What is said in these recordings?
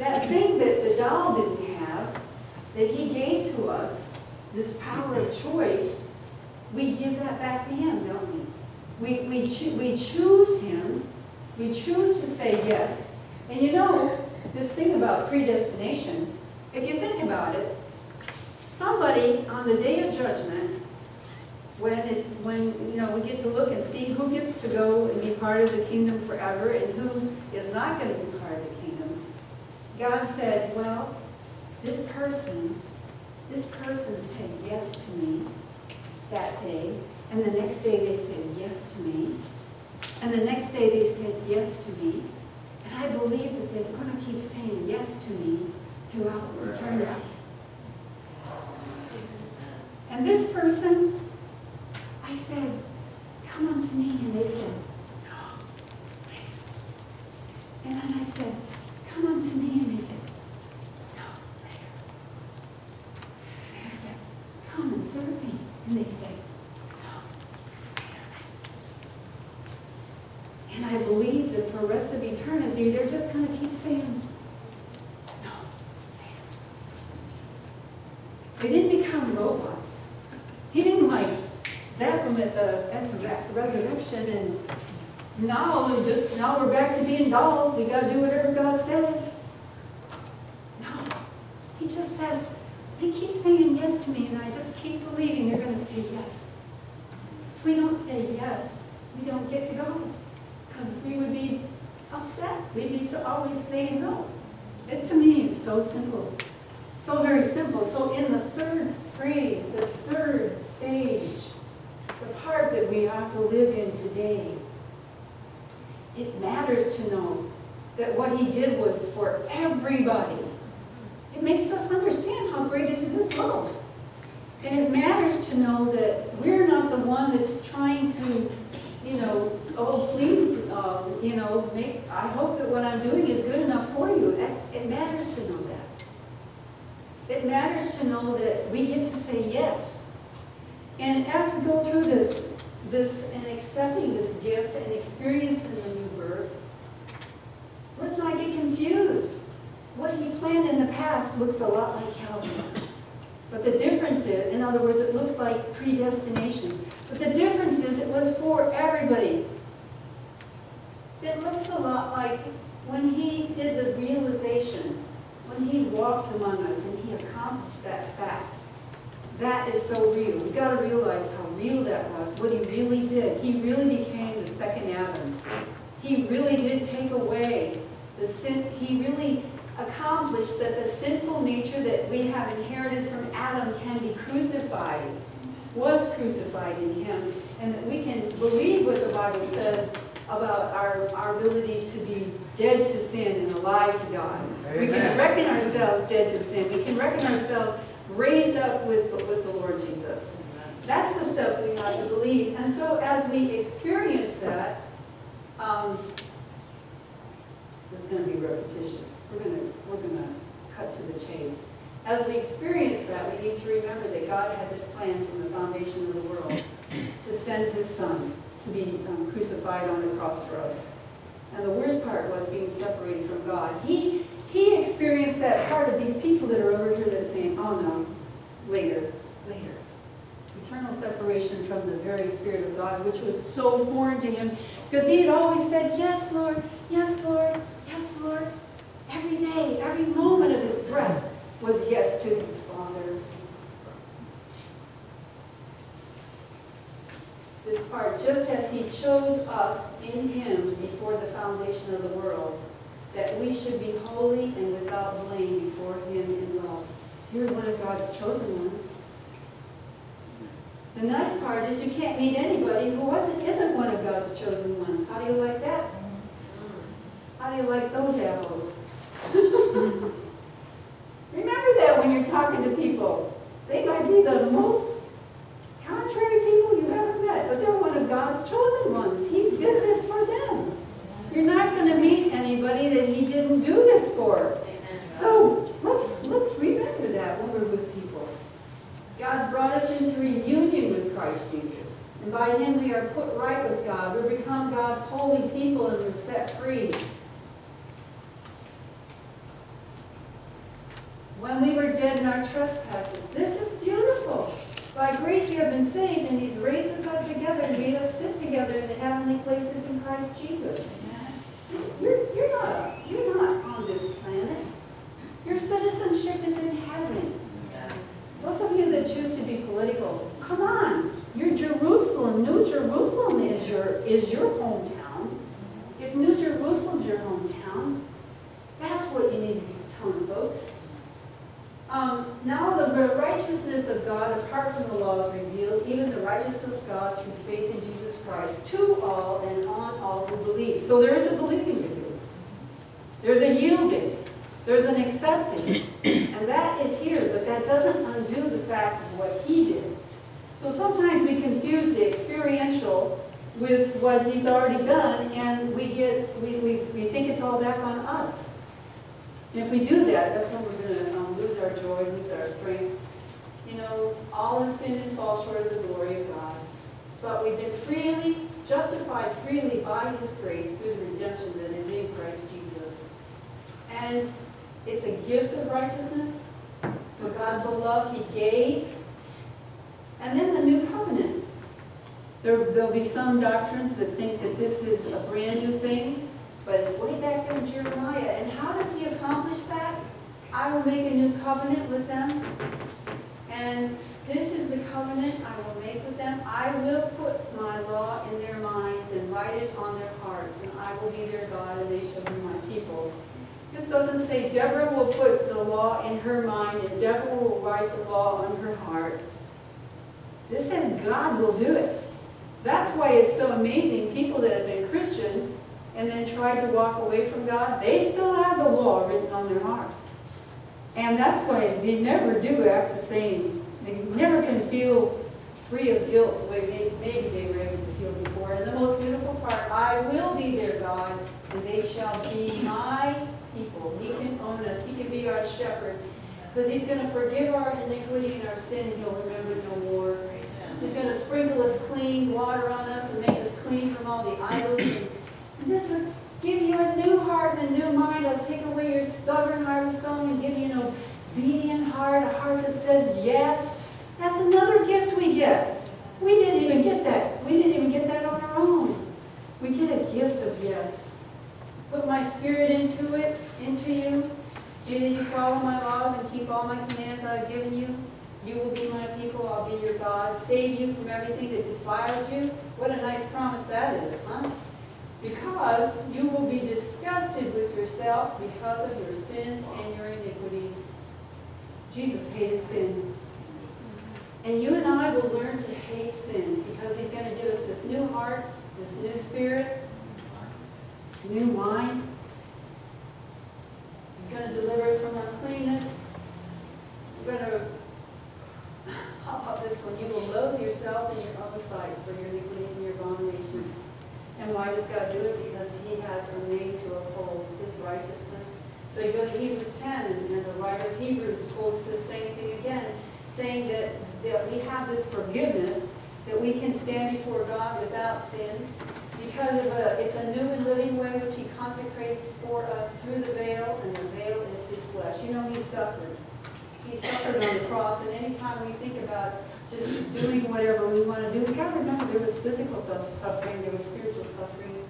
that thing that the doll didn't have, that he gave to us, this power of choice, we give that back to him, don't we? We, we, choo- we choose him, we choose to say yes. And you know, this thing about predestination, if you think about it, somebody on the day of judgment, when it, when, you know, we get to look and see who gets to go and be part of the kingdom forever and who is not gonna be part of the kingdom, God said, well, this person, this person said yes to me that day, and the next day they said yes to me, and the next day they said yes to me, and I believe that they're gonna keep saying yes to me throughout eternity. And this person, I said, come unto me, and they said, no. And then I said, come unto me, and they said, no, later. And I said, come and serve me, and they said, no, later. And I believe that for the rest of eternity, they're just gonna keep saying, no, later. They didn't become robots. He didn't like zap them at the, at the re- resurrection and now we just, now we're back to being dolls. We gotta do whatever God says. No. He just says, they keep saying yes to me and I just keep believing they're gonna say yes. If we don't say yes, we don't get to go. Because we would be upset. We'd be always saying no. It to me is so simple. So very simple. So in the third phrase, the third stage, the part that we have to live in today, it matters to know that what he did was for everybody. It makes us understand how great is his love. And it matters to know that we're not the one that's trying to, you know, oh, please, uh, you know, make, I hope that what I'm doing is good enough for you. It, it matters to know that. It matters to know that we get to say yes. And as we go through this, this and accepting this gift and experiencing the new birth, let's not get confused. What he planned in the past looks a lot like Calvinism. But the difference is, in other words, it looks like predestination. But the difference is it was for everybody. It looks a lot like when he did the realization, when he walked among us and he accomplished that fact. That is so real. We've got to realize how real that was, what he really did. He really became the second Adam. He really did take away the sin, he really accomplished that the sinful nature that we have inherited from Adam can be crucified, was crucified in him, and that we can believe what the Bible says about our, our ability to be dead to sin and alive to God. We can reckon ourselves dead to sin. We can reckon ourselves raised up with, with the Lord Jesus. That's the stuff we have to believe. And so as we experience that, um, this is going to be repetitious. We're going to, we're going to cut to the chase. As we experience that, we need to remember that God had this plan from the foundation of the world to send his son to be um, crucified on the cross for us. And the worst part was being separated from God. He, he experienced that part of these people that are over here that's saying, oh no, later, later. Eternal separation from the very Spirit of God, which was so foreign to him, because he had always said, yes, Lord, yes, Lord, yes, Lord. Every day, every moment of his breath was yes to his Father. This part, just as he chose us in him before the foundation of the world, that we should be holy and without blame before him in love. You're one of God's chosen ones. The nice part is you can't meet anybody who wasn't, isn't one of God's chosen ones. How do you like that? How do you like those apples? Remember that when you're talking to people. They might be the most contrary people you've ever met, but they're one of God's chosen ones. He did this for them. You're not going to meet anybody that he didn't do this for. So let's let's remember that when we're with people. God's brought us into reunion with Christ Jesus. And by him we are put right with God. We become God's holy people and we're set free. dead in our trespasses. This is beautiful. By grace you have been saved, and He's raised us up together and made us sit together in the heavenly places in Christ Jesus. You're, you're not, you're not on this planet. Your citizenship is in heaven. Those of you that choose to be political, come on. Your Jerusalem, New Jerusalem is your, is your hometown. If New Jerusalem's your hometown, that's what you need to be telling folks. Um, now the righteousness of God apart from the law is revealed, even the righteousness of God through faith in Jesus Christ, to all and on all who believe. So there is a believing to do. There's a yielding. There's an accepting. and that is here, but that doesn't undo the fact of what he did. So sometimes we confuse the experiential with what he's already done, and we get we, we, we think it's all back on us. And if we do that, that's when we're going to um, lose our joy, lose our strength. You know, all have sinned and fall short of the glory of God. But we've been freely, justified freely by his grace through the redemption that is in Christ Jesus. And it's a gift of righteousness. For God so loved, he gave. And then the new covenant. There, there'll be some doctrines that think that this is a brand new thing, but it's way back in Jeremiah. And how does he accomplish that? I will make a new covenant with them. And this is the covenant I will make with them. I will put my law in their minds and write it on their hearts, and I will be their God, and they shall be my people. This doesn't say Deborah will put the law in her mind and Deborah will write the law on her heart. This says God will do it. That's why it's so amazing. People that have been Christians and then tried to walk away from God, they still have the law written on their heart. And that's why they never do act the same. They never can feel free of guilt the way maybe they were able to feel before. And the most beautiful part, I will be their God, and they shall be my people. He can own us. He can be our shepherd. Because he's going to forgive our iniquity and our sin, and he'll remember no more. He's going to sprinkle us clean water on us and make us clean from all the idols. And this will give you a new heart and a new mind. I'll take away your stubborn heart of stone and give you an obedient heart, a heart that says yes. That's another gift we get. We didn't even get that. We didn't even get that on our own. We get a gift of yes. Put my spirit into it, into you. See that you follow my laws and keep all my commands I've given you. You will be my people, I'll be your God. Save you from everything that defiles you. What a nice promise that is, huh? Because you will be disgusted with yourself because of your sins and your iniquities. Jesus hated sin. And you and I will learn to hate sin because he's going to give us this new heart, this new spirit, new mind. He's going to deliver us from uncleanness. We're going to how about this one? You will loathe yourselves in your own sight for your iniquities and your abominations. And why does God do it? Because he has a name to uphold his righteousness. So you go to Hebrews 10, and, the writer of Hebrews quotes the same thing again, saying that, that we have this forgiveness, that we can stand before God without sin, because of a, it's a new and living way which he consecrated for us through the veil, and the veil is his flesh. You know, he suffered. He suffered on the cross, and anytime we think about just doing whatever we want to do, we got to remember there was physical suffering, there was spiritual suffering.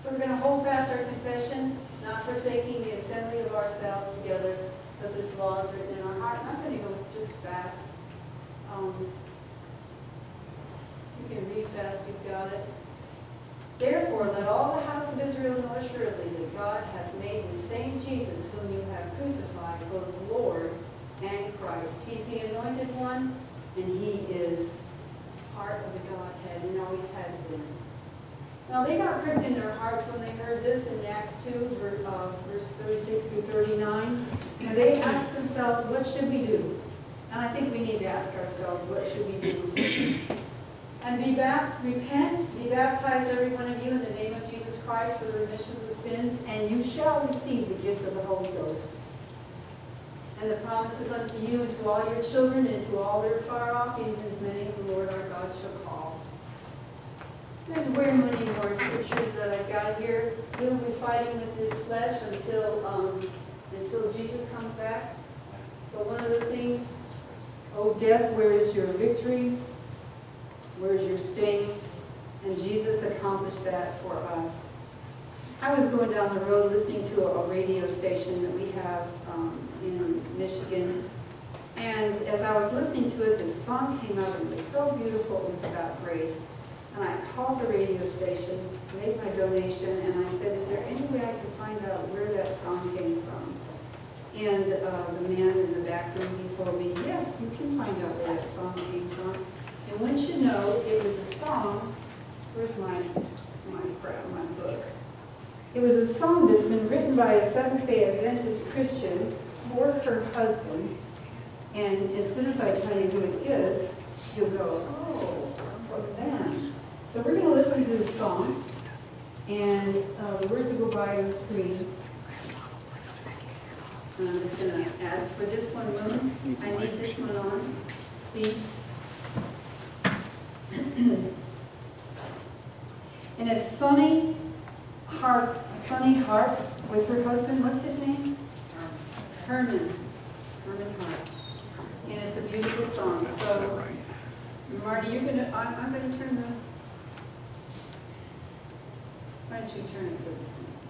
So we're going to hold fast our confession, not forsaking the assembly of ourselves together, because this law is written in our heart. I'm going to go just fast. Um, you can read fast, you've got it. Therefore, let all the house of Israel know assuredly that God hath made the same Jesus whom you have crucified, both Lord and Christ. He's the anointed one, and he is part of the Godhead and always has been. Now, they got pricked in their hearts when they heard this in Acts 2, verse, uh, 36 through 39. And they asked themselves, what should we do? And I think we need to ask ourselves, what should we do? and be baptized, repent, be baptized, every one of you, in the name of Jesus Christ for the remissions of sins, and you shall receive the gift of the Holy Ghost. And the promises unto you and to all your children and to all that are far off, even as many as the Lord our God shall call. There's very many more scriptures that I've got here. We'll be fighting with this flesh until um, until Jesus comes back. But one of the things, oh death, where is your victory? Where is your sting? And Jesus accomplished that for us. I was going down the road listening to a radio station that we have um, in Michigan. And as I was listening to it, this song came up and it was so beautiful. It was about grace. And I called the radio station, made my donation, and I said, is there any way I can find out where that song came from? And uh, the man in the back room, he told me, yes, you can find out where that song came from. And wouldn't you know, it was a song, where's my, my, my book? It was a song that's been written by a Seventh-day Adventist Christian for her husband. And as soon as I tell you who it is, you'll go, oh, for them. So we're going to listen to the song, and uh, the words will go by on the screen. And I'm just going to add for this one, Moon, I need this one on, please. and it's Sonny Harp, Sonny Harp with her husband. What's his name? Herman. Herman Harp. And it's a beautiful song. So, Marty, you're gonna. I'm, I'm gonna turn the. Why don't you turn please?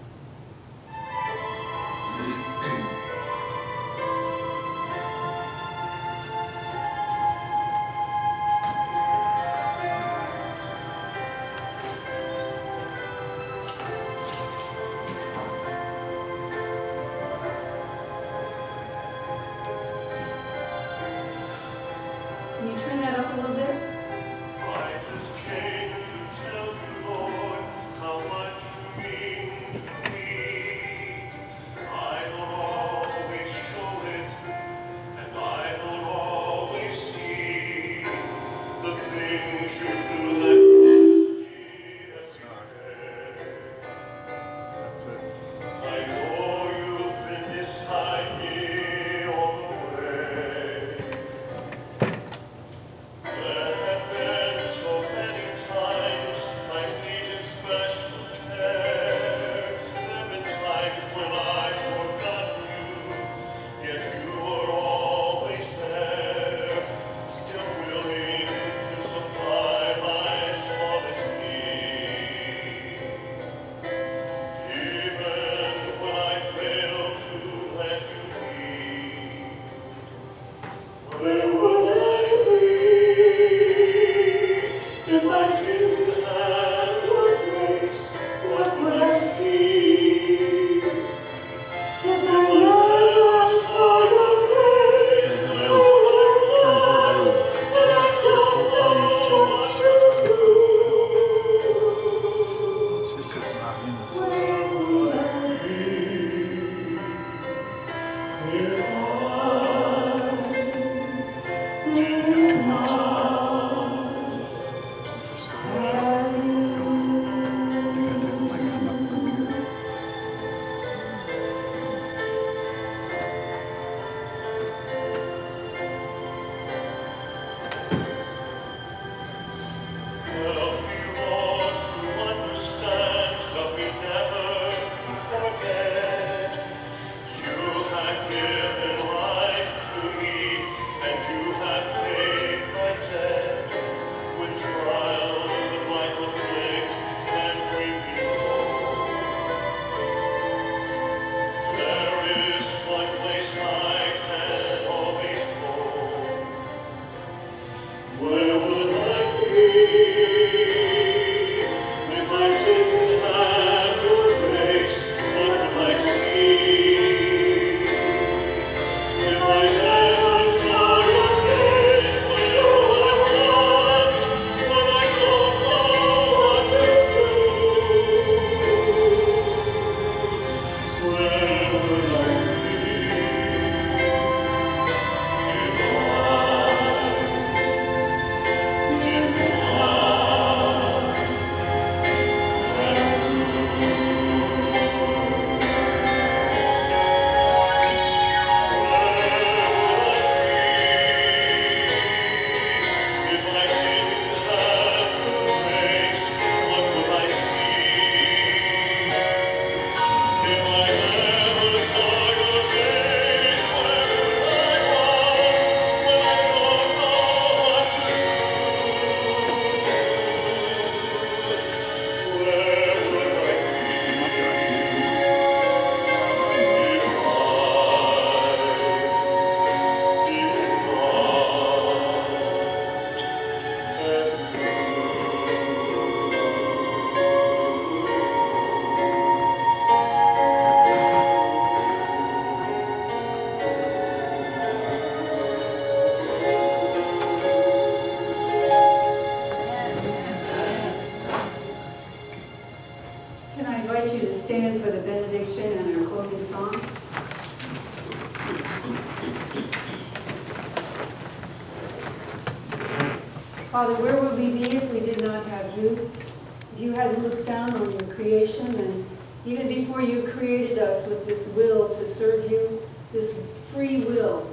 Even before you created us with this will to serve you, this free will,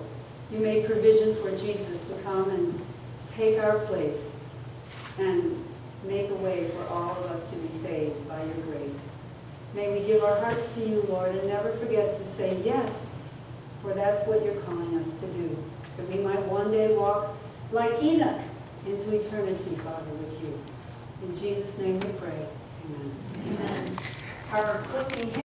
you made provision for Jesus to come and take our place and make a way for all of us to be saved by your grace. May we give our hearts to you, Lord, and never forget to say yes, for that's what you're calling us to do, that we might one day walk like Enoch into eternity, Father, with you. In Jesus' name we pray. Amen. Amen. Our closing